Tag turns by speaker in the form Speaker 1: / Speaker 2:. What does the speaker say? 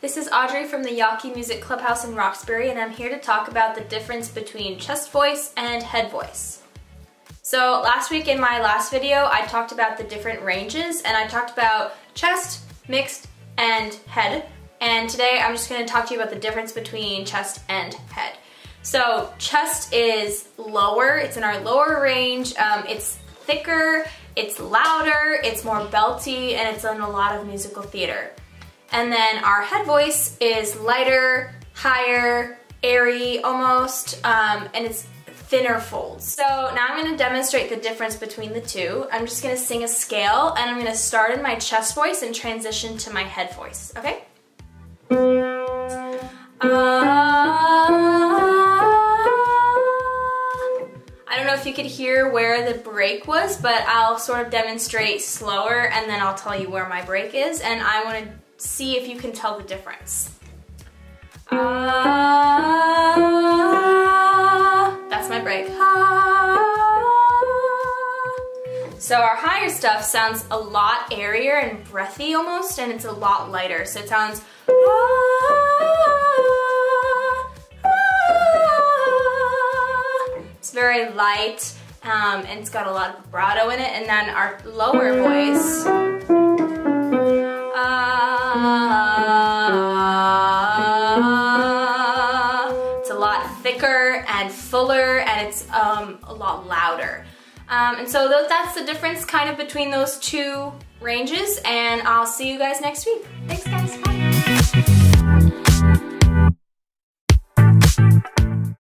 Speaker 1: This is Audrey from the Yawkey Music Clubhouse in Roxbury and I'm here to talk about the difference between chest voice and head voice. So last week in my last video I talked about the different ranges and I talked about chest, mixed, and head and today I'm just going to talk to you about the difference between chest and head. So chest is lower, it's in our lower range, um, it's thicker, it's louder, it's more belty, and it's in a lot of musical theater. And then our head voice is lighter, higher, airy almost, um, and it's thinner folds. So now I'm gonna demonstrate the difference between the two. I'm just gonna sing a scale and I'm gonna start in my chest voice and transition to my head voice, okay? I don't know if you could hear where the break was, but I'll sort of demonstrate slower and then I'll tell you where my break is and I want to see if you can tell the difference. That's my break. So our higher stuff sounds a lot airier and breathy almost, and it's a lot lighter. So it sounds it's very light um, and it's got a lot of vibrato in it. And then our lower voice. Thicker and fuller and it's um, a lot louder. Um, and so that's the difference kind of between those two ranges and I'll see you guys next week. Thanks guys.